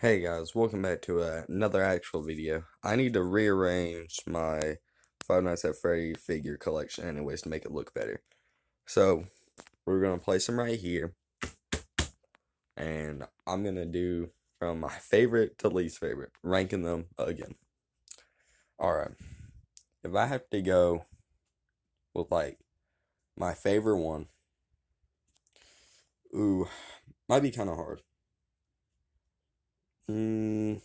Hey guys, welcome back to uh, another actual video. I need to rearrange my Five Nights at Freddy figure collection anyways to make it look better. So, we're going to place them right here. And I'm going to do from my favorite to least favorite, ranking them again. Alright, if I have to go with like my favorite one, ooh, might be kind of hard. Mm,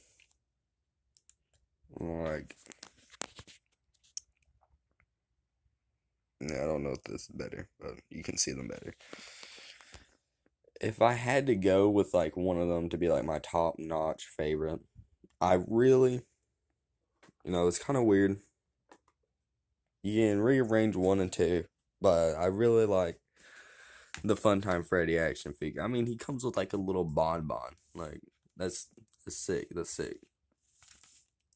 like, yeah, I don't know if this is better, but you can see them better. If I had to go with like one of them to be like my top notch favorite, I really, you know, it's kind of weird. You can rearrange one and two, but I really like the Funtime Freddy action figure. I mean, he comes with like a little bonbon. Like, that's that's sick. That's sick.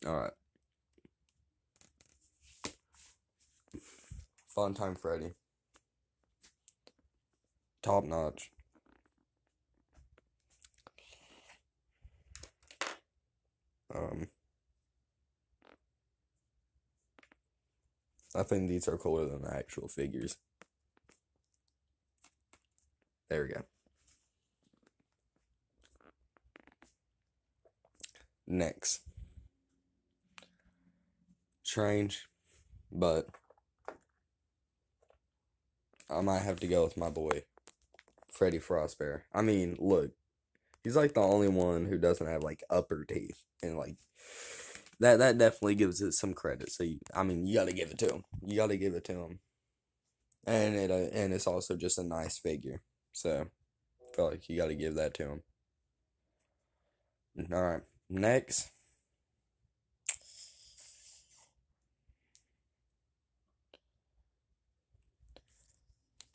Alright. Funtime Freddy. Top notch. Um, I think these are cooler than the actual figures. There we go. Next. Strange, but I might have to go with my boy, Freddy Frostbear. I mean, look, he's like the only one who doesn't have like upper teeth, and like that that definitely gives it some credit. So you, I mean, you got to give it to him. You got to give it to him, and it uh, and it's also just a nice figure. So I feel like you got to give that to him. All right. Next.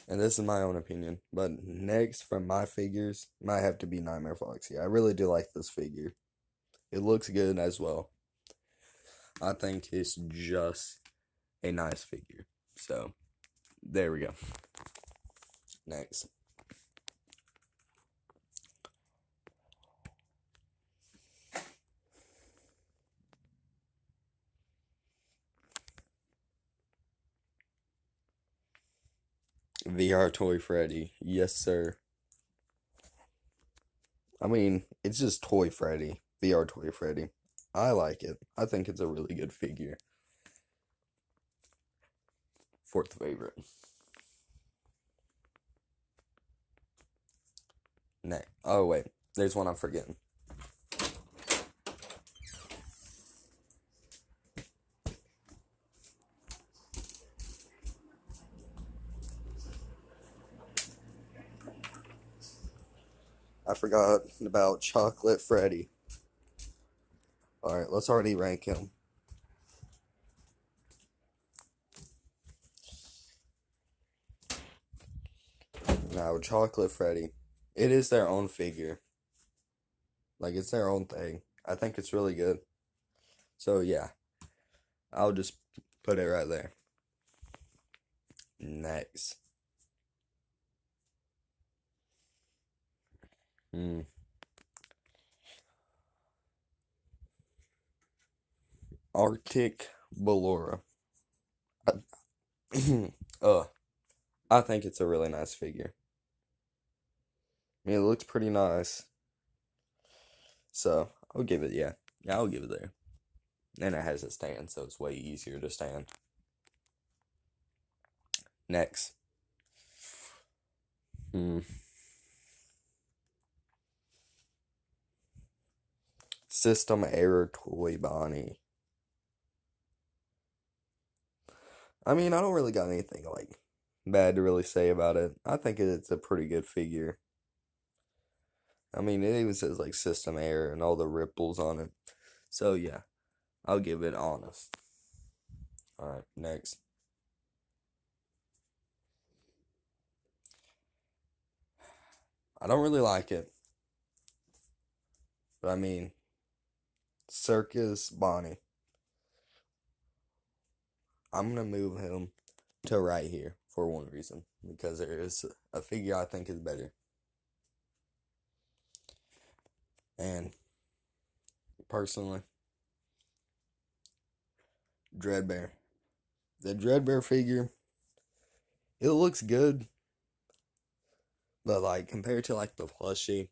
And this is my own opinion, but next from my figures might have to be Nightmare Foxy. I really do like this figure. It looks good as well. I think it's just a nice figure. So, there we go. Next. VR Toy Freddy. Yes, sir. I mean, it's just Toy Freddy. VR Toy Freddy. I like it. I think it's a really good figure. Fourth favorite. Next. Oh, wait. There's one I'm forgetting. I forgot about Chocolate Freddy. Alright, let's already rank him. Now, Chocolate Freddy. It is their own figure. Like, it's their own thing. I think it's really good. So, yeah. I'll just put it right there. Next. Hmm. Arctic Ballora. uh, I think it's a really nice figure. I mean, it looks pretty nice. So, I'll give it, yeah. Yeah, I'll give it there. And it has a stand, so it's way easier to stand. Next. Hmm. System error toy Bonnie. I mean, I don't really got anything like bad to really say about it. I think it's a pretty good figure. I mean, it even says like system error and all the ripples on it. So yeah, I'll give it honest. All right, next. I don't really like it. But I mean, Circus Bonnie. I'm gonna move him to right here for one reason because there is a figure I think is better. And personally. Dreadbear. The Dreadbear figure, it looks good. But like compared to like the plushie,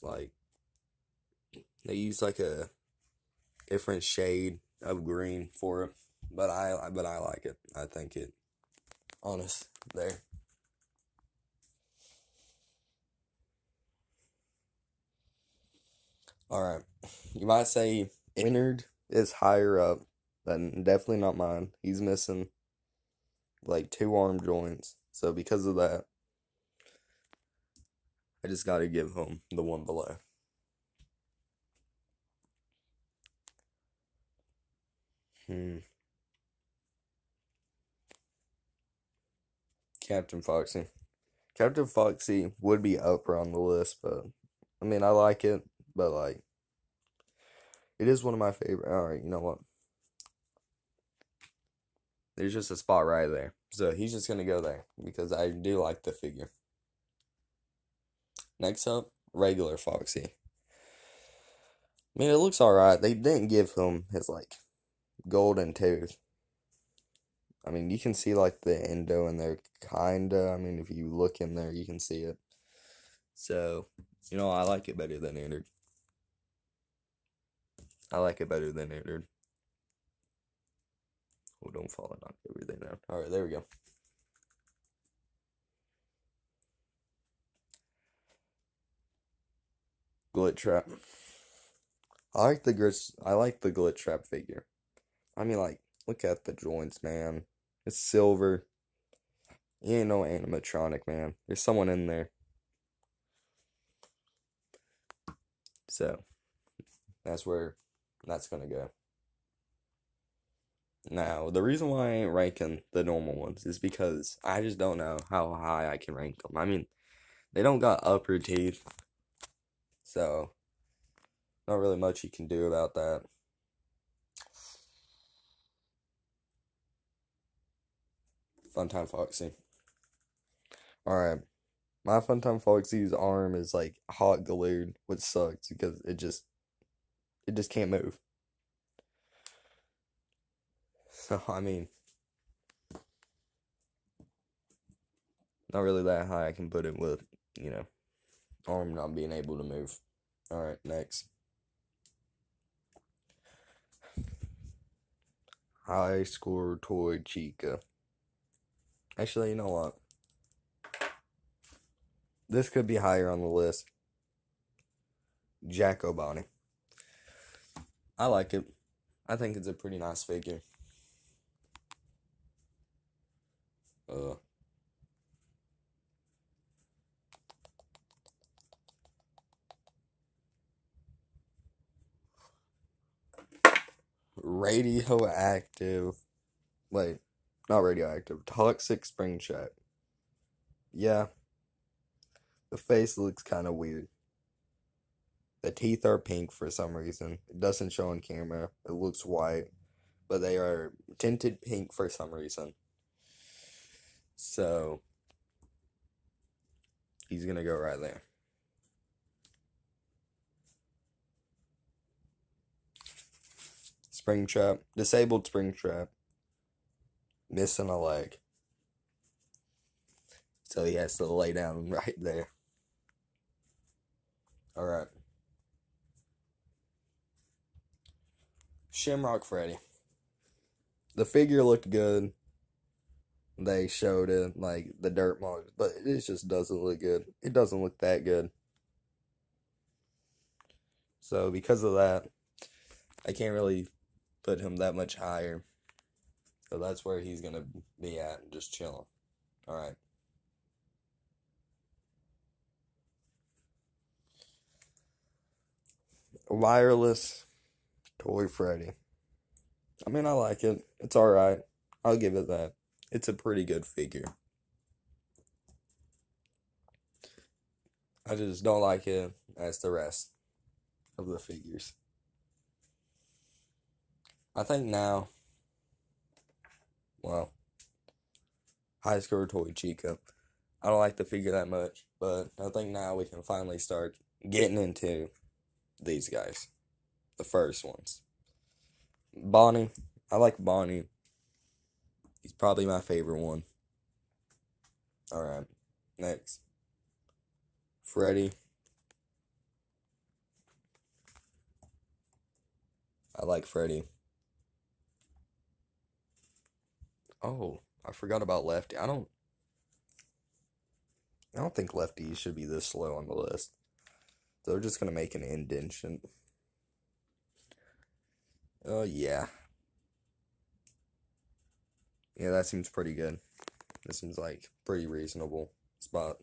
like they use like a different shade of green for it. But I but I like it. I think it honest there. Alright. You might say Ennard is higher up, but definitely not mine. He's missing like two arm joints. So because of that, I just gotta give him the one below. Hmm. Captain Foxy. Captain Foxy would be upper on the list, but I mean I like it, but like it is one of my favorite. Alright, you know what? There's just a spot right there. So he's just gonna go there because I do like the figure. Next up, regular Foxy. I mean, it looks alright. They didn't give him his like golden tooth. I mean, you can see like the endo in there, kinda. I mean, if you look in there, you can see it. So, you know, I like it better than Ennard. I like it better than Ennard. Oh, don't fall and knock everything down. Alright, there we go. Glitchtrap. I like the grits. I like the Glitchtrap figure. I mean, like, look at the joints, man. It's silver. He ain't no animatronic, man. There's someone in there. So, that's where that's gonna go. Now, the reason why I ain't ranking the normal ones is because I just don't know how high I can rank them. I mean, they don't got upper teeth, so not really much you can do about that. Funtime Foxy. Alright. My Funtime Foxy's arm is like hot glued, which sucks because it just it just can't move. So, I mean, not really that high I can put it with, you know, arm not being able to move. Alright, next. High score toy Chica. Actually, you know what? This could be higher on the list. Jack O'Bonnie. I like it. I think it's a pretty nice figure. Uh, radioactive. Wait, not radioactive. Toxic Springtrap. Yeah. The face looks kind of weird. The teeth are pink for some reason. It doesn't show on camera. It looks white, but they are tinted pink for some reason. So he's gonna go right there. Springtrap. disabled Springtrap, missing a leg. So he has to lay down right there. Alright. Shamrock Freddy. The figure looked good. They showed it, like the dirt marks, but it just doesn't look good. It doesn't look that good. So, because of that, I can't really put him that much higher. So, that's where he's going to be at, and just chilling. Alright. Wireless Toy Freddy. I mean, I like it. It's alright. I'll give it that. It's a pretty good figure. I just don't like it as the rest of the figures. I think now, well, high score toy Chica. I don't like the figure that much, but I think now we can finally start getting into these guys. The first ones. Bonnie. I like Bonnie. He's probably my favorite one. Alright. Next. Freddy. I like Freddy. Oh, I forgot about Lefty. I don't I don't think Lefty should be this low on the list. They're just gonna make an indention. Oh yeah. Yeah, that seems pretty good. This seems like pretty reasonable spot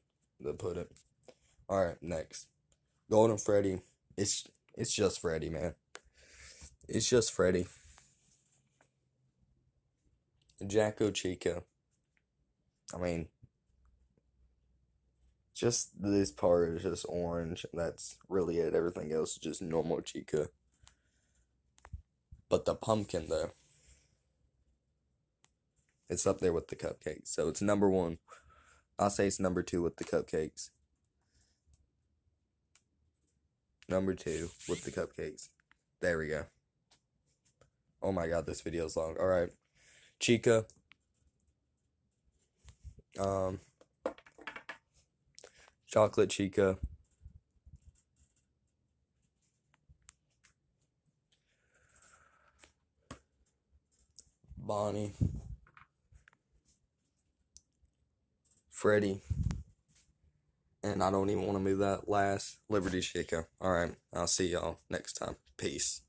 to put it. Alright, next. Golden Freddy. It's it's just Freddy, man. It's just Freddy. Jacko Chica. I mean, just this part is just orange. That's really it. Everything else is just normal Chica. But the pumpkin, though, it's up there with the cupcakes. So it's number one. I'll say it's number two with the cupcakes. Number two with the cupcakes. There we go. Oh my god, this video is long. Alright. Chica. Um Chocolate Chica. Bonnie. Freddy. And I don't even want to move that last Liberty Chica. Alright, I'll see y'all next time. Peace.